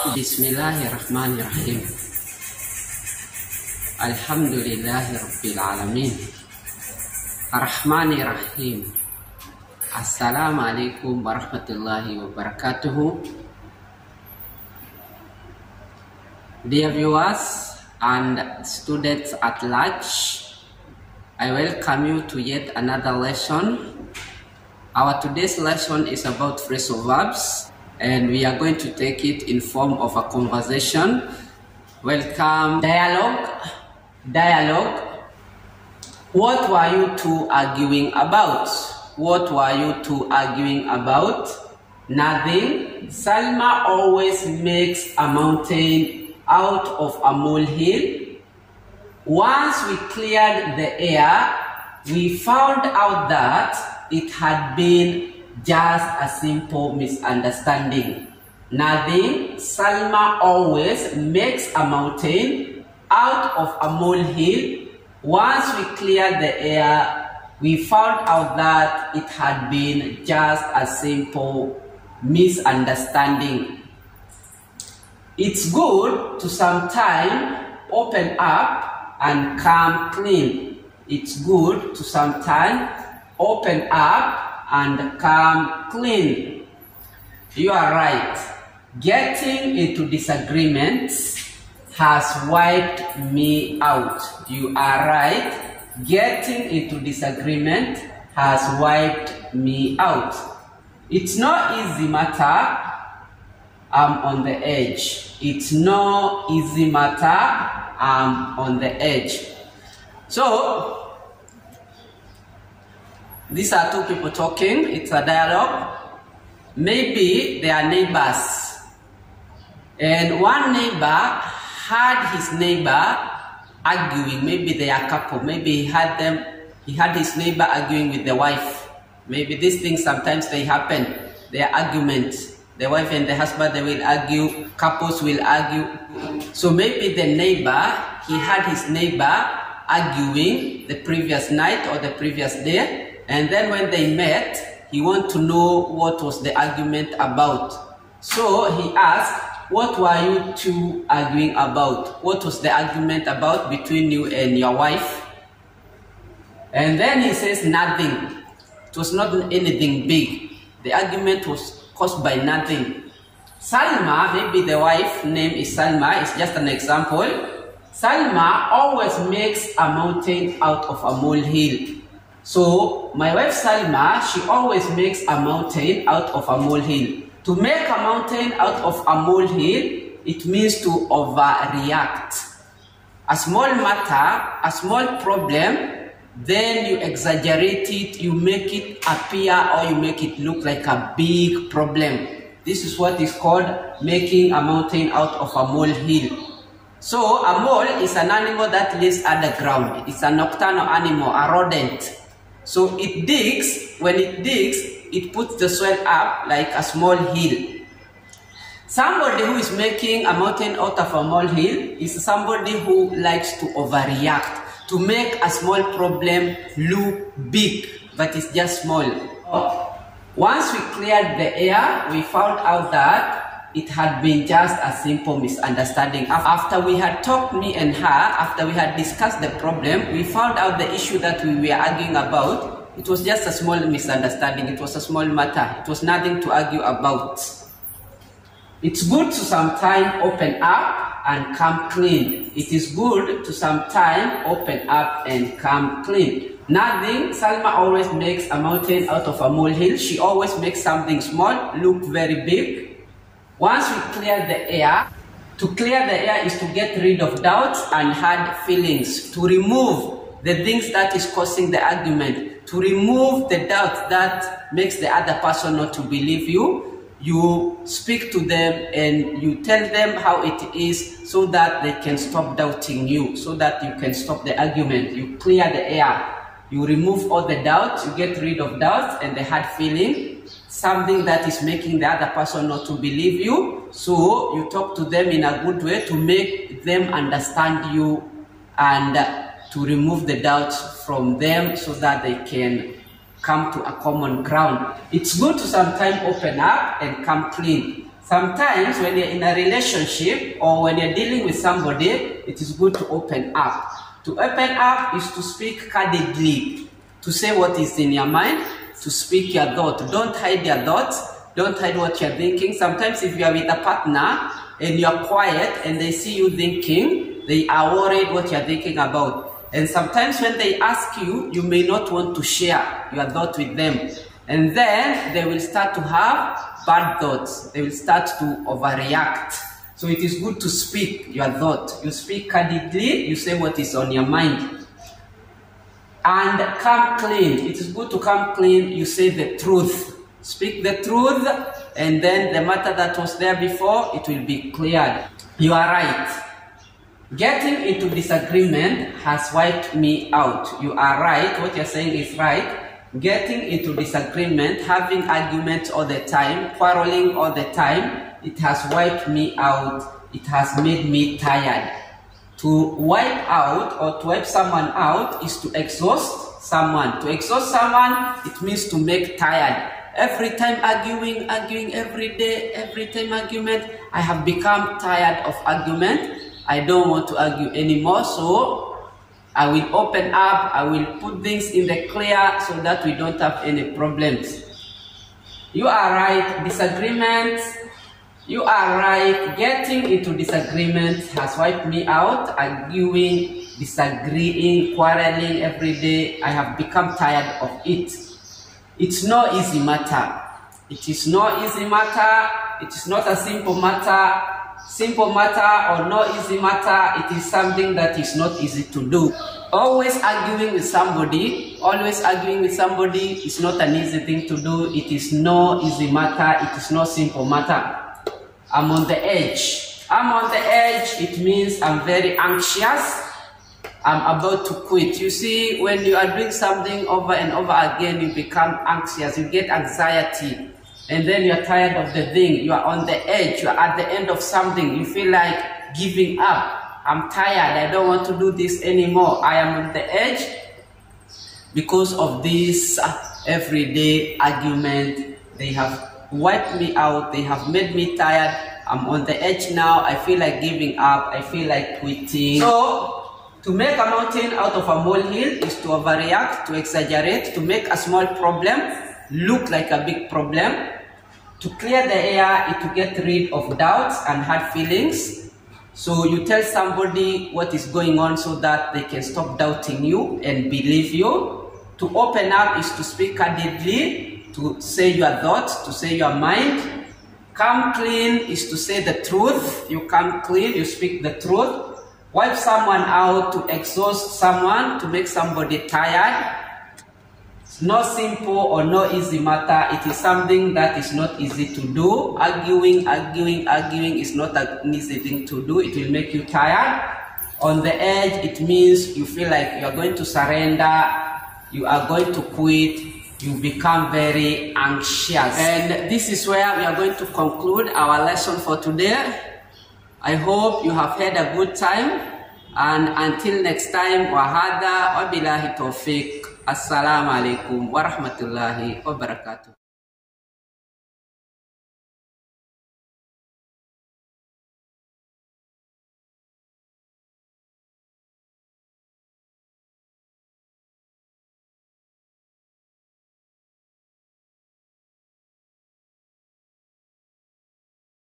Bismillahirrahmanirrahim. Alhamdulillahi Rabbil Alamin. Arrahmanirrahim. Assalamu alaikum warahmatullahi wabarakatuh. Dear viewers and students at large, I welcome you to yet another lesson. Our today's lesson is about phrasal verbs and we are going to take it in form of a conversation. Welcome dialogue. Dialogue. What were you two arguing about? What were you two arguing about? Nothing. Salma always makes a mountain out of a molehill. Once we cleared the air, we found out that it had been just a simple misunderstanding. Nothing. Salma always makes a mountain out of a molehill. Once we cleared the air, we found out that it had been just a simple misunderstanding. It's good to sometime open up and come clean. It's good to sometime open up and come clean. You are right. Getting into disagreements has wiped me out. You are right. Getting into disagreement has wiped me out. It's no easy matter. I'm on the edge. It's no easy matter. I'm on the edge. So, these are two people talking, it's a dialogue. Maybe they are neighbors. And one neighbor had his neighbor arguing. Maybe they are a couple. Maybe he had them, he had his neighbor arguing with the wife. Maybe these things sometimes they happen. They are arguments. The wife and the husband they will argue, couples will argue. So maybe the neighbor, he had his neighbor arguing the previous night or the previous day and then when they met, he wanted to know what was the argument about. So he asked, what were you two arguing about? What was the argument about between you and your wife? And then he says nothing. It was not anything big. The argument was caused by nothing. Salma, maybe the wife name is Salma, it's just an example. Salma always makes a mountain out of a molehill. So my wife Salma, she always makes a mountain out of a molehill. To make a mountain out of a molehill, it means to overreact. A small matter, a small problem, then you exaggerate it, you make it appear or you make it look like a big problem. This is what is called making a mountain out of a molehill. So a mole is an animal that lives underground. It's a nocturnal animal, a rodent. So it digs, when it digs, it puts the soil up like a small hill. Somebody who is making a mountain out of a molehill is somebody who likes to overreact, to make a small problem look big, but it's just small. Oh. Once we cleared the air, we found out that it had been just a simple misunderstanding. After we had talked, me and her, after we had discussed the problem, we found out the issue that we were arguing about. It was just a small misunderstanding. It was a small matter. It was nothing to argue about. It's good to sometime open up and come clean. It is good to sometime open up and come clean. Nothing, Salma always makes a mountain out of a molehill. She always makes something small look very big. Once we clear the air, to clear the air is to get rid of doubts and hard feelings, to remove the things that is causing the argument, to remove the doubt that makes the other person not to believe you. You speak to them and you tell them how it is so that they can stop doubting you, so that you can stop the argument. You clear the air. You remove all the doubts, you get rid of doubts and the hard feeling, something that is making the other person not to believe you. So you talk to them in a good way to make them understand you and to remove the doubts from them so that they can come to a common ground. It's good to sometimes open up and come clean. Sometimes when you're in a relationship or when you're dealing with somebody, it is good to open up. To open up is to speak candidly, to say what is in your mind, to speak your thought. Don't hide your thoughts. Don't hide what you're thinking. Sometimes if you are with a partner and you're quiet and they see you thinking, they are worried what you're thinking about. And sometimes when they ask you, you may not want to share your thought with them. And then they will start to have bad thoughts. They will start to overreact. So it is good to speak your thought. You speak candidly, you say what is on your mind. And come clean. It is good to come clean. You say the truth. Speak the truth, and then the matter that was there before, it will be cleared. You are right. Getting into disagreement has wiped me out. You are right. What you're saying is right. Getting into disagreement, having arguments all the time, quarreling all the time, it has wiped me out. It has made me tired. To wipe out or to wipe someone out is to exhaust someone. To exhaust someone, it means to make tired. Every time arguing, arguing every day, every time argument, I have become tired of argument. I don't want to argue anymore, so I will open up, I will put things in the clear so that we don't have any problems. You are right, disagreements, you are right, getting into disagreement has wiped me out, arguing, disagreeing, quarreling every day. I have become tired of it. It's no easy matter. It is no easy matter. It is not a simple matter. Simple matter or no easy matter, it is something that is not easy to do. Always arguing with somebody, always arguing with somebody is not an easy thing to do. It is no easy matter. It is no simple matter. I'm on the edge. I'm on the edge. It means I'm very anxious. I'm about to quit. You see, when you are doing something over and over again, you become anxious, you get anxiety, and then you're tired of the thing. You are on the edge, you are at the end of something, you feel like giving up. I'm tired, I don't want to do this anymore. I am on the edge because of this everyday argument. They have wiped me out, they have made me tired. I'm on the edge now, I feel like giving up, I feel like quitting. So, to make a mountain out of a molehill is to overreact, to exaggerate, to make a small problem look like a big problem. To clear the air is to get rid of doubts and hard feelings. So you tell somebody what is going on so that they can stop doubting you and believe you. To open up is to speak candidly, to say your thoughts, to say your mind. Come clean is to say the truth. You come clean, you speak the truth wipe someone out to exhaust someone, to make somebody tired. It's not simple or no easy matter. It is something that is not easy to do. Arguing, arguing, arguing is not an easy thing to do. It will make you tired. On the edge, it means you feel like you are going to surrender, you are going to quit, you become very anxious. And this is where we are going to conclude our lesson for today. I hope you have had a good time. And until next time, wahada wabillahi taufiq. Assalamu alaikum warahmatullahi wabarakatuh.